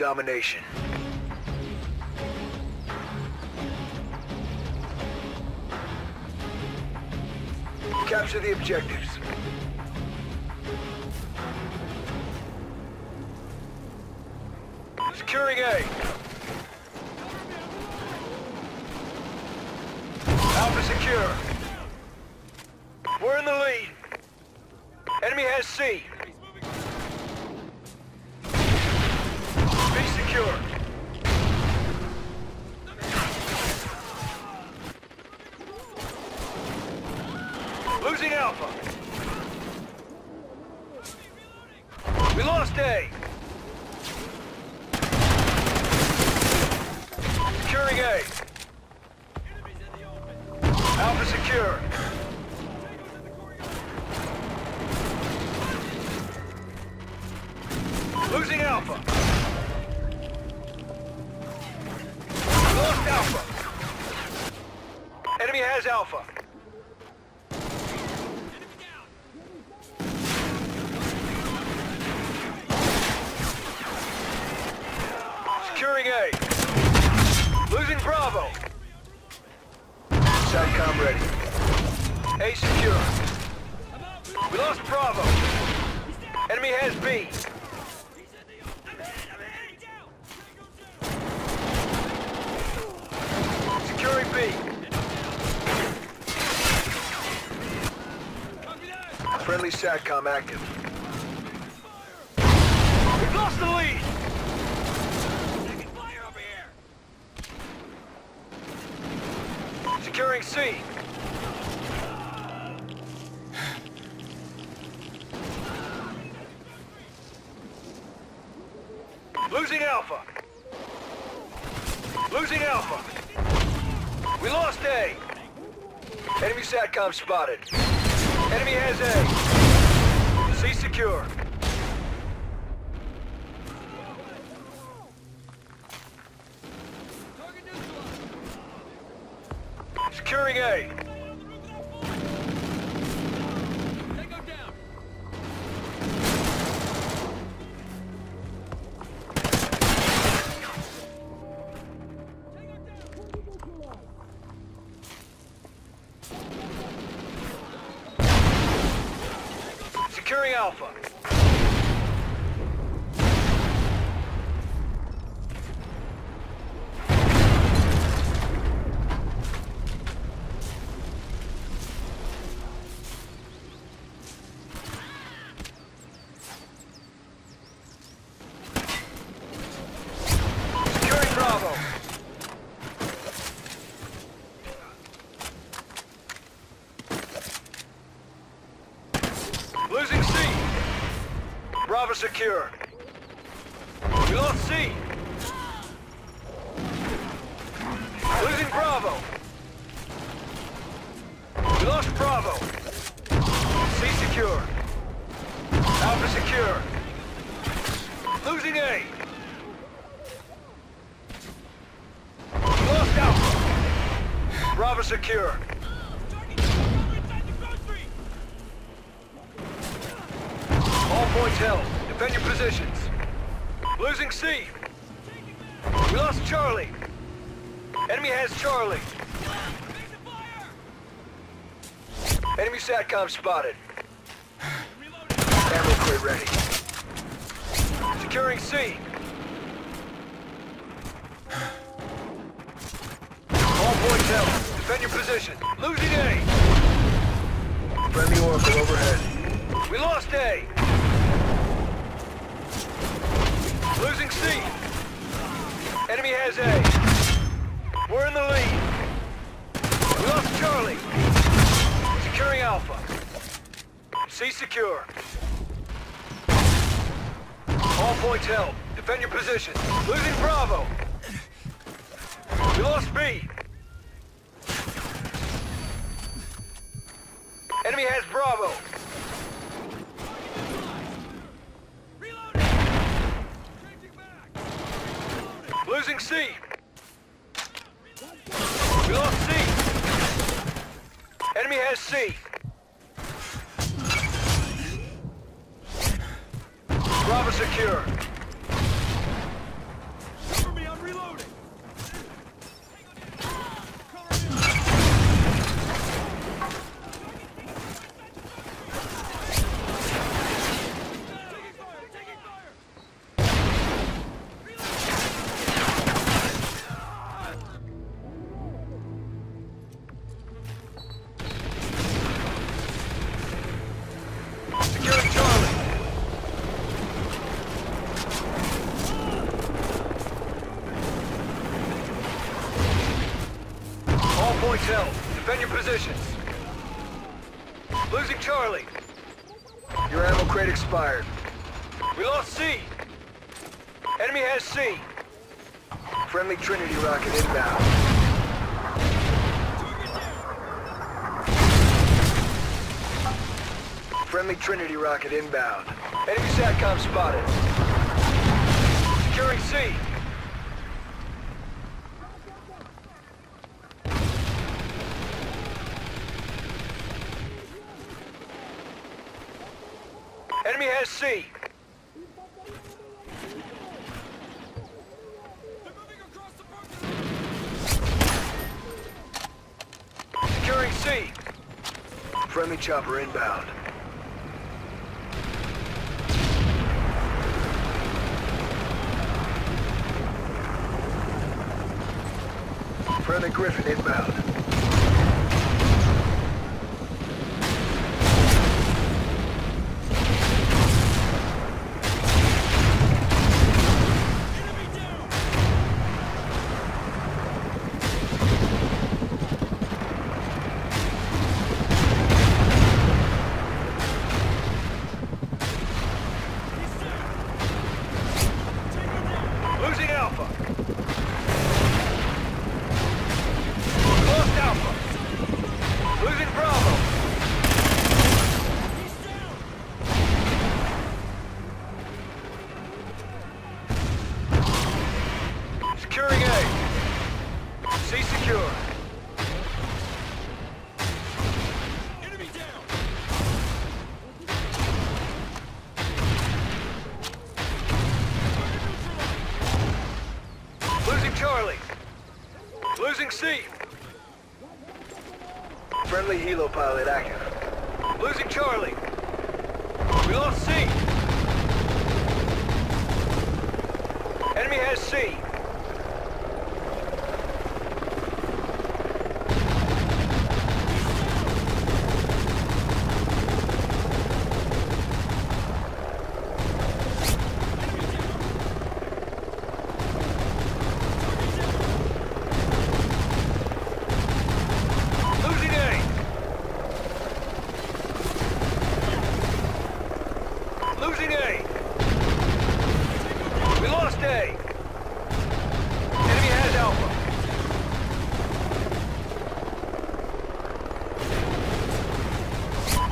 domination. Capture the objectives. Securing A. Alpha secure. We're in the lead. Enemy has C. B secure. Losing Alpha. We lost A. Securing A. Alpha secure. Losing Alpha. Lost Alpha. Enemy has Alpha. Securing A. Losing Bravo. SATCOM ready. A secure. We lost Bravo. Enemy has B. Securing B. Friendly SATCOM active. We've lost the lead! C. Losing Alpha. Losing Alpha. We lost A. Enemy SATCOM spotted. Enemy has A. C secure. Securing A. Securing Alpha. Securing Bravo. Losing C. Secure. We lost C. Losing Bravo. We lost Bravo. C secure. Alpha secure. Losing A. We lost Alpha. Bravo secure. All points held. Defend your positions. Losing C. We lost Charlie. Enemy has Charlie. Enemy SATCOM spotted. Ammo crate ready. Securing C. All points held. Defend your position. Losing A. Friendly Oracle overhead. We lost A. Losing C. Enemy has A. We're in the lead. We lost Charlie. Securing Alpha. C secure. All points held. Defend your position. Losing Bravo. We lost B. Enemy has Bravo. Losing C. We lost C. Enemy has C. Bravo secure. Held. Defend your positions. Losing Charlie. Your ammo crate expired. We lost C. Enemy has C. Friendly Trinity rocket inbound. Friendly Trinity rocket inbound. Enemy SATCOM spotted. Securing C. Enemy has C. Securing C. Friendly chopper inbound. Friendly Gryphon inbound. Losing Alpha. Lost Alpha. Losing Bravo. Securing A. C secure. Enemy down. Losing Charlie. Losing C. Friendly helo pilot active. Losing Charlie. We lost C. Enemy has C. Losing A. Losing A. We lost A. Enemy has Alpha.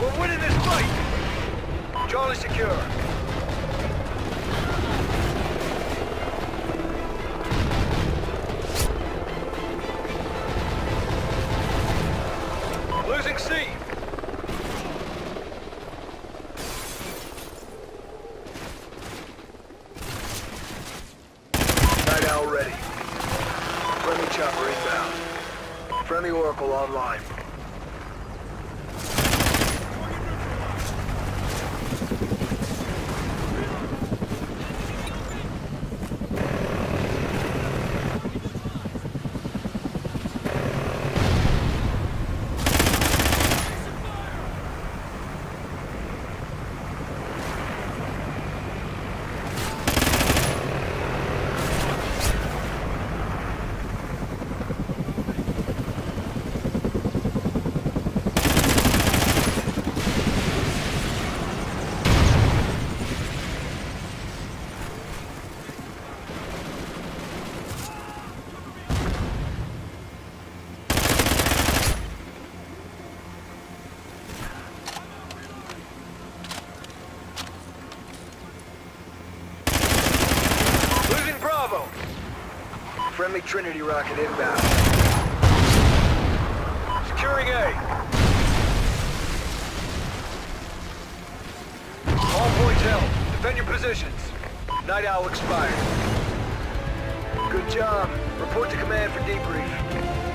We're winning this fight. Charlie secure. Losing C. Night Owl ready. Friendly chopper inbound. Friendly Oracle online. Losing Bravo. Friendly Trinity rocket inbound. Securing A. All points held. Defend your positions. Night Owl expired. Good job. Report to command for debrief.